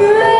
Good.